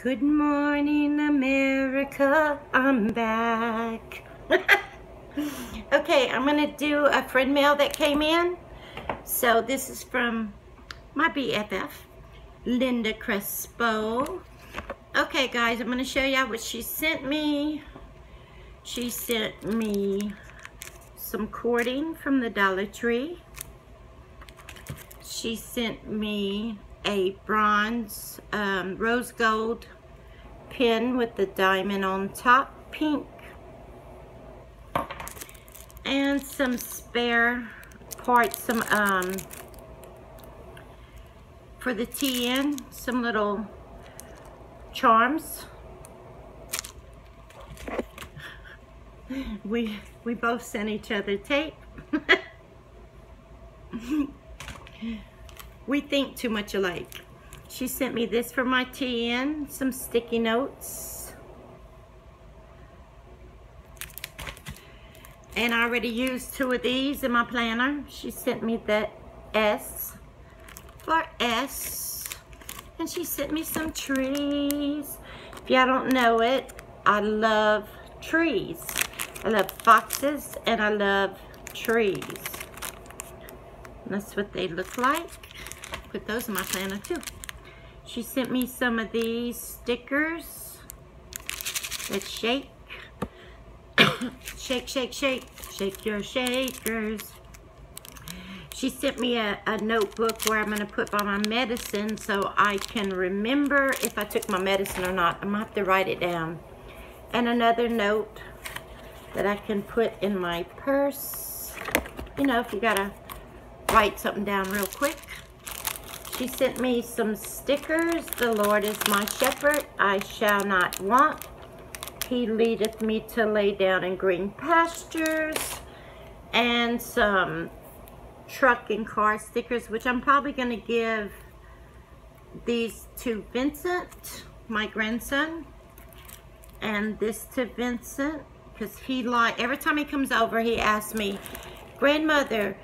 Good morning, America. I'm back. okay, I'm going to do a friend mail that came in. So this is from my BFF, Linda Crespo. Okay, guys, I'm going to show y'all what she sent me. She sent me some cording from the Dollar Tree. She sent me a bronze um, rose gold pin with the diamond on top, pink. And some spare parts, some um, for the TN, some little charms. We, we both sent each other tape. we think too much alike. She sent me this for my TN, some sticky notes. And I already used two of these in my planner. She sent me the S for S. And she sent me some trees. If y'all don't know it, I love trees. I love foxes and I love trees. And that's what they look like put those in my planner too. She sent me some of these stickers that shake. shake, shake, shake. Shake your shakers. She sent me a, a notebook where I'm going to put all my medicine so I can remember if I took my medicine or not. I'm going to have to write it down. And another note that I can put in my purse. You know, if you got to write something down real quick. She sent me some stickers. The Lord is my shepherd. I shall not want. He leadeth me to lay down in green pastures. And some truck and car stickers, which I'm probably going to give these to Vincent, my grandson. And this to Vincent, because he like, every time he comes over, he asks me, Grandmother,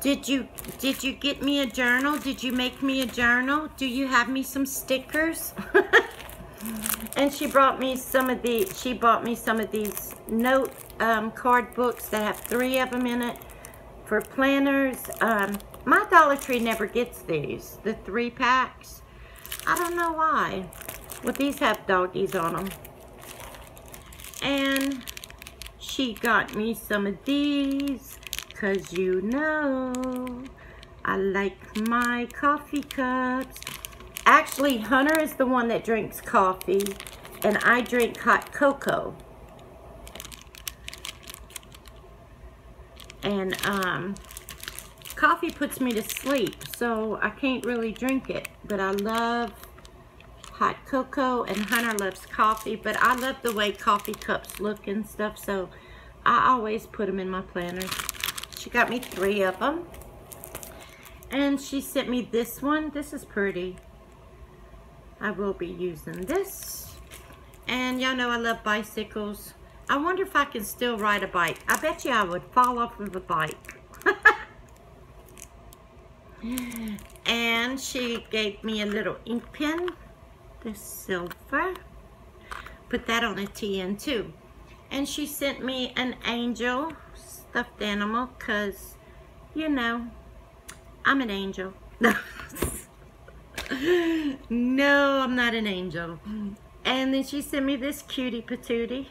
did you did you get me a journal? Did you make me a journal? Do you have me some stickers? and she brought me some of the she bought me some of these note um, card books that have three of them in it for planners. Um, my Dollar Tree never gets these, the three packs. I don't know why. Well, these have doggies on them. And she got me some of these Cause you know I like my coffee cups. Actually, Hunter is the one that drinks coffee and I drink hot cocoa. And um, coffee puts me to sleep, so I can't really drink it. But I love hot cocoa and Hunter loves coffee, but I love the way coffee cups look and stuff, so I always put them in my planners. She got me three of them. And she sent me this one. This is pretty. I will be using this. And y'all know I love bicycles. I wonder if I can still ride a bike. I bet you I would fall off of a bike. and she gave me a little ink pen. This silver. Put that on a TN too. And she sent me an angel stuffed animal because, you know, I'm an angel. no, I'm not an angel. And then she sent me this cutie patootie.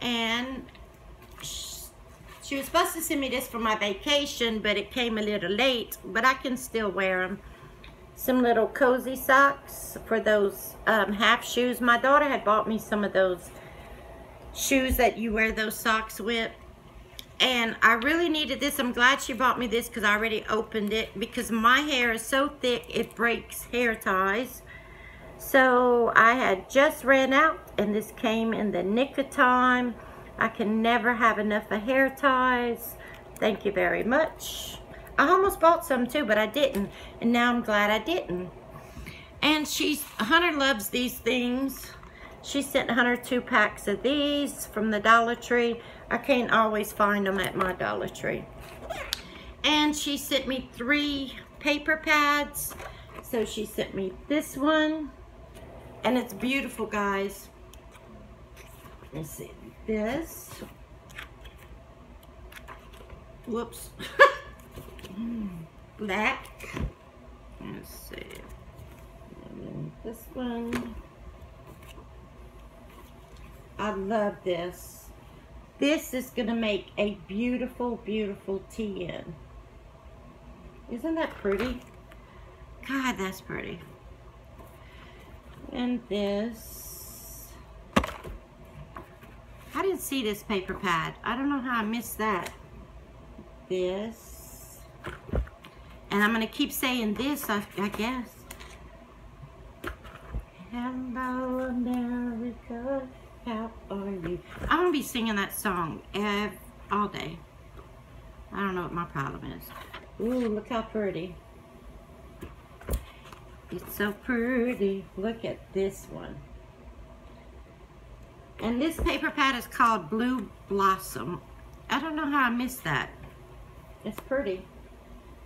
And she was supposed to send me this for my vacation, but it came a little late. But I can still wear them. Some little cozy socks for those um, half shoes. My daughter had bought me some of those shoes that you wear those socks with. And I really needed this. I'm glad she bought me this because I already opened it because my hair is so thick it breaks hair ties. So I had just ran out and this came in the nick of time. I can never have enough of hair ties. Thank you very much. I almost bought some too, but I didn't. And now I'm glad I didn't. And she's, Hunter loves these things. She sent Hunter two packs of these from the Dollar Tree. I can't always find them at my Dollar Tree. And she sent me three paper pads, So she sent me this one. And it's beautiful, guys. Let's see. This. Whoops. Black. Let's see. This one. I love this. This is going to make a beautiful, beautiful TN. Isn't that pretty? God, that's pretty. And this. I didn't see this paper pad. I don't know how I missed that. This. And I'm going to keep saying this, I, I guess. Hello, America. How are you? I'm going to be singing that song all day. I don't know what my problem is. Ooh, look how pretty. It's so pretty. Look at this one. And this paper pad is called Blue Blossom. I don't know how I missed that. It's pretty.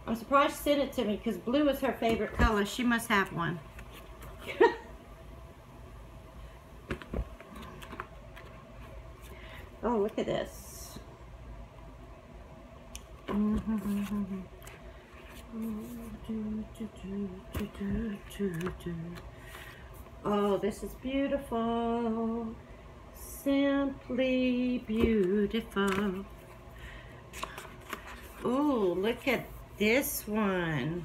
I'm surprised she sent it to me because blue is her favorite color. She must have one. oh, look at this. Oh, this is beautiful. Simply beautiful. Oh, look at this one.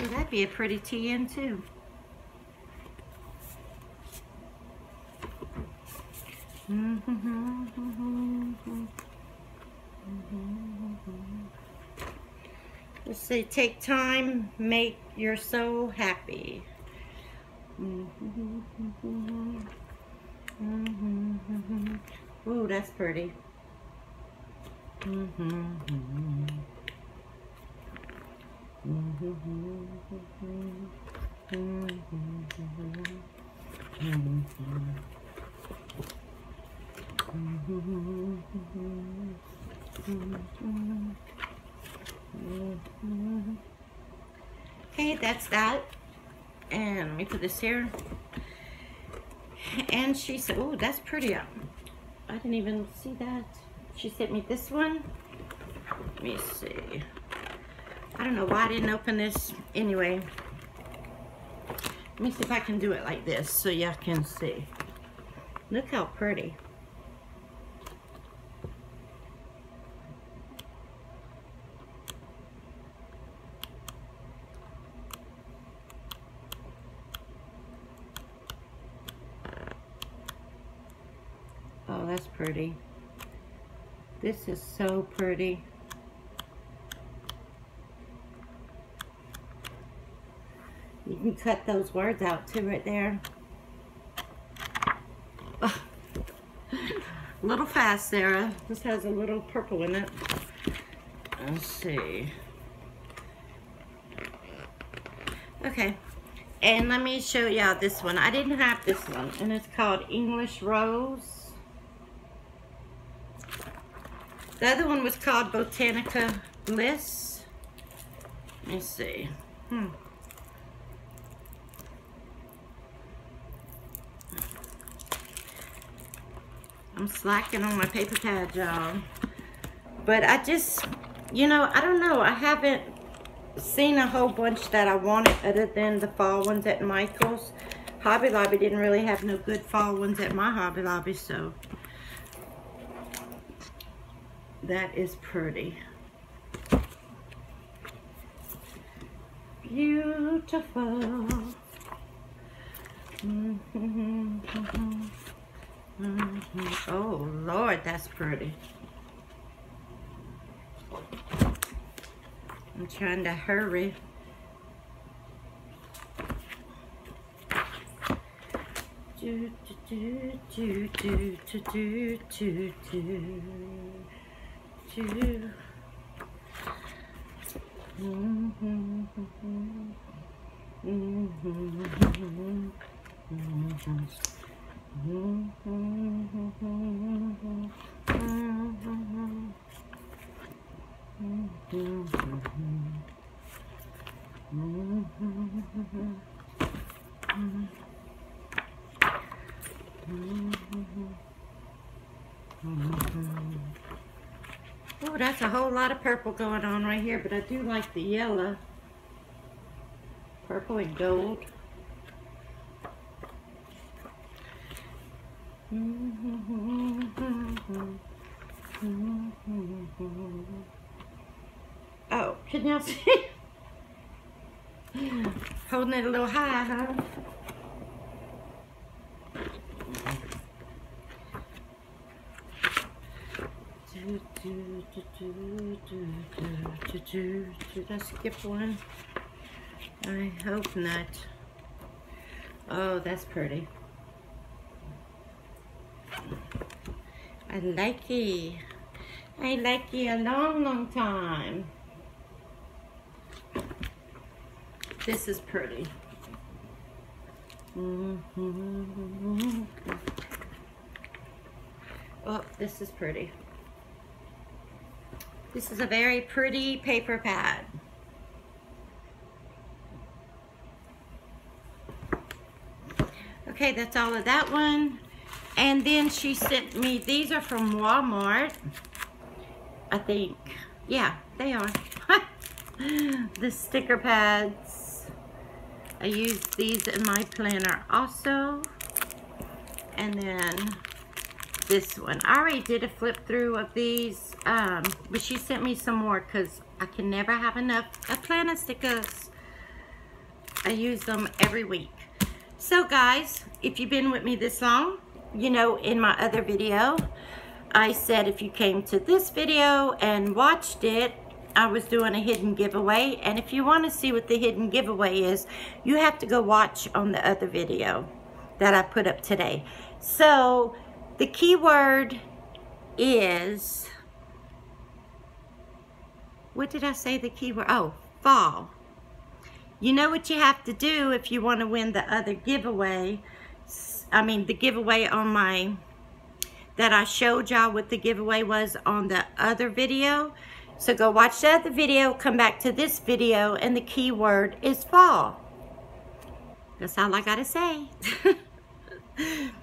Oh, that'd be a pretty TN too. Let's see, take time, make you're so happy. Mm-hmm. Ooh, that's pretty. Mm-hmm. Mm-hmm. Okay, that's that. And let me put this here. And she said, oh, that's pretty. I didn't even see that. She sent me this one. Let me see. I don't know why I didn't open this. Anyway, let me see if I can do it like this so y'all can see. Look how pretty. Oh, that's pretty. This is so pretty. You can cut those words out too right there. a little fast, Sarah. This has a little purple in it. Let's see. Okay. And let me show y'all this one. I didn't have this one. And it's called English Rose. The other one was called Botanica Bliss. Let me see. Hmm. I'm slacking on my paper pad, y'all. But I just, you know, I don't know. I haven't seen a whole bunch that I wanted other than the fall ones at Michael's. Hobby Lobby didn't really have no good fall ones at my Hobby Lobby, so that is pretty. Beautiful. Mm -hmm. Mm -hmm. Oh, Lord, that's pretty. I'm trying to hurry. Do, do, do, do, do, do, do, do, do, do. Mm -hmm, mm -hmm, mm -hmm. Oh, a whole lot of purple going on right here, but I do like the yellow. Purple and gold. Oh, can y'all see? Holding it a little high, huh? Did I skip one? I hope not. Oh, that's pretty. I like it. I like it a long, long time. This is pretty. Mm-hmm. Oh, this is pretty. This is a very pretty paper pad. Okay, that's all of that one. And then she sent me, these are from Walmart. I think. Yeah, they are. the sticker pads. I use these in my planner also. And then this one. I already did a flip through of these, um, but she sent me some more because I can never have enough planner stickers. I use them every week. So guys, if you've been with me this long, you know in my other video, I said if you came to this video and watched it, I was doing a hidden giveaway. And if you want to see what the hidden giveaway is, you have to go watch on the other video that I put up today. So the keyword is, what did I say the keyword? Oh, fall. You know what you have to do if you want to win the other giveaway. I mean, the giveaway on my that I showed y'all what the giveaway was on the other video. So go watch the other video, come back to this video, and the keyword is fall. That's all I gotta say.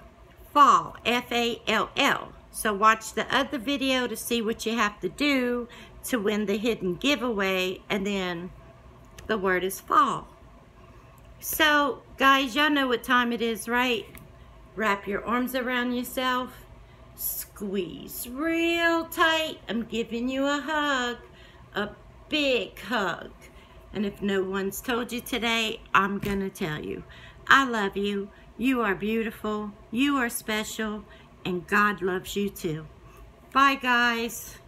fall, F-A-L-L. So watch the other video to see what you have to do to win the hidden giveaway, and then the word is fall. So, guys, y'all know what time it is, right? Wrap your arms around yourself Squeeze real tight. I'm giving you a hug, a big hug. And if no one's told you today, I'm going to tell you. I love you. You are beautiful. You are special. And God loves you too. Bye, guys.